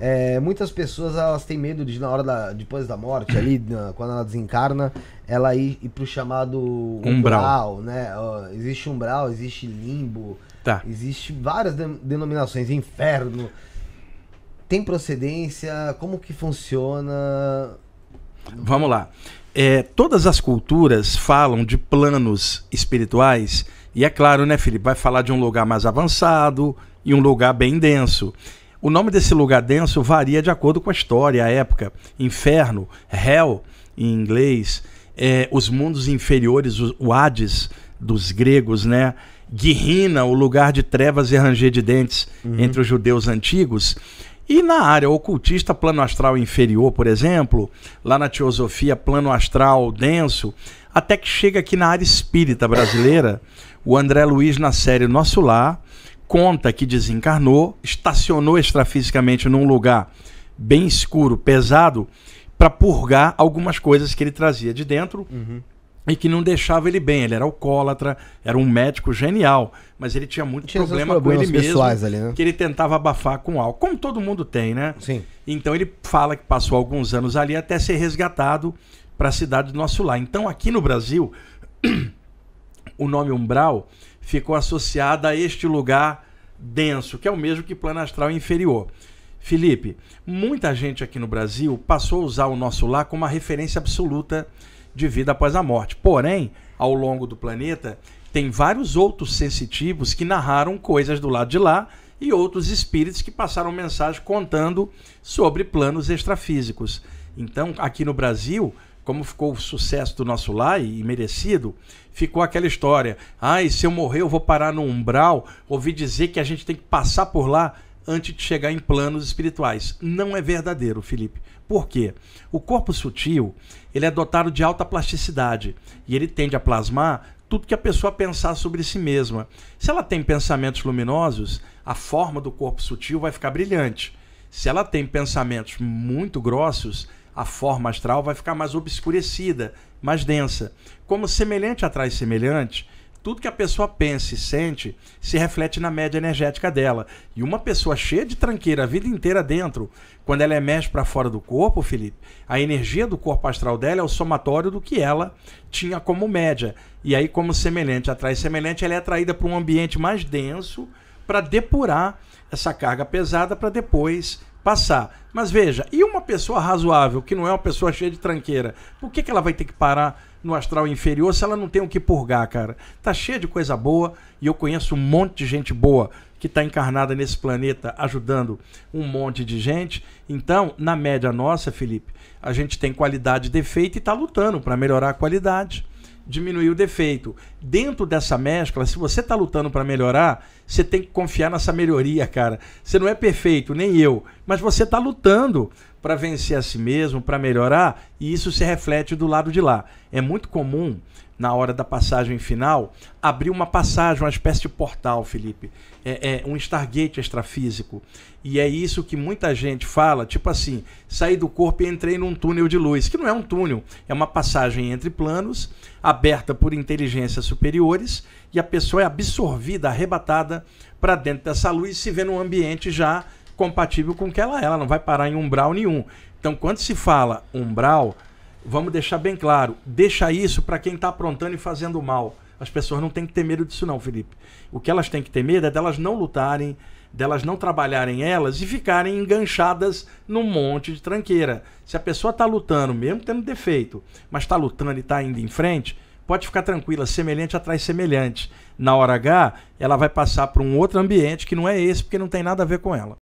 É, muitas pessoas elas têm medo de, na hora da. depois da morte, ali, na- quando ela desencarna, ela ir, ir pro chamado Umbral. né? Ó, existe umbral, existe limbo, Tá. existe várias de- denominações, inferno. Tem procedência? Como que funciona? Vamos lá. É, todas as culturas falam de planos espirituais, e é claro, né, Felipe? Vai falar de um lugar mais avançado e um lugar bem denso. O nome desse lugar denso varia de acordo com a história, a época. Inferno, Hell, em inglês, é, os mundos inferiores, o, o Hades dos gregos, né? Guirrina, o lugar de trevas e ranger de dentes entre os judeus antigos. E na área ocultista, plano astral inferior, por exemplo, lá na teosofia, plano astral denso, até que chega aqui na área espírita brasileira, o André Luiz, na série Nosso Lar, conta que desencarnou, estacionou extrafisicamente num lugar bem escuro, pesado, para purgar algumas coisas que ele trazia de dentro e que não deixava ele bem. Ele era alcoólatra, era um médico genial, mas ele tinha muito Tinha problema com ele mesmo, ali, né? que ele tentava abafar com álcool, como todo mundo tem, né? Sim. Então ele fala que passou alguns anos ali até ser resgatado para a cidade do nosso lar. Então aqui no Brasil, o nome umbral ficou associado a este lugar denso, que é o mesmo que plano astral inferior. Felipe, muita gente aqui no Brasil passou a usar o nosso lar como uma referência absoluta de vida após a morte. Porém, ao longo do planeta, tem vários outros sensitivos que narraram coisas do lado de lá e outros espíritos que passaram mensagem contando sobre planos extrafísicos. Então, aqui no Brasil, como ficou o sucesso do nosso lar e merecido, ficou aquela história: ai, se eu morrer, eu vou parar no umbral. Ouvi dizer que a gente tem que passar por lá antes de chegar em planos espirituais. Não é verdadeiro, Felipe. Por quê? O corpo sutil, ele é dotado de alta plasticidade e ele tende a plasmar tudo que a pessoa pensar sobre si mesma. Se ela tem pensamentos luminosos, a forma do corpo sutil vai ficar brilhante. Se ela tem pensamentos muito grossos, a forma astral vai ficar mais obscurecida, mais densa. Como semelhante atrai semelhante, tudo que a pessoa pensa e sente se reflete na média energética dela. E uma pessoa cheia de tranqueira a vida inteira dentro, quando ela emerge para fora do corpo, Felipe, a energia do corpo astral dela é o somatório do que ela tinha como média. E aí, como semelhante atrai semelhante, ela é atraída para um ambiente mais denso para depurar essa carga pesada para depois passar. Mas veja, e uma pessoa razoável, que não é uma pessoa cheia de tranqueira, por que, que ela vai ter que parar no astral inferior se ela não tem o que purgar, cara? Tá cheia de coisa boa e eu conheço um monte de gente boa que está encarnada nesse planeta ajudando um monte de gente. Então, na média nossa, Felipe, a gente tem qualidade e defeito e está lutando para melhorar a qualidade diminuir o defeito. Dentro dessa mescla, se você está lutando para melhorar, você tem que confiar nessa melhoria, cara. Você não é perfeito, nem eu, mas você está lutando para vencer a si mesmo, para melhorar, e isso se reflete do lado de lá. É muito comum, na hora da passagem final, abrir uma passagem, uma espécie de portal, Felipe. É, é um Stargate extrafísico. E é isso que muita gente fala, tipo assim, saí do corpo e entrei num túnel de luz, que não é um túnel, é uma passagem entre planos, aberta por inteligências superiores, e a pessoa é absorvida, arrebatada para dentro dessa luz e se vê num ambiente já compatível com o que ela é. Ela não vai parar em umbral nenhum. Então, quando se fala umbral, vamos deixar bem claro, deixa isso para quem está aprontando e fazendo mal. As pessoas não têm que ter medo disso não, Felipe. O que elas têm que ter medo é delas não lutarem, delas não trabalharem elas e ficarem enganchadas num monte de tranqueira. Se a pessoa está lutando, mesmo tendo defeito, mas está lutando e está indo em frente, pode ficar tranquila, semelhante atrai semelhante. Na hora H, ela vai passar para um outro ambiente que não é esse, porque não tem nada a ver com ela.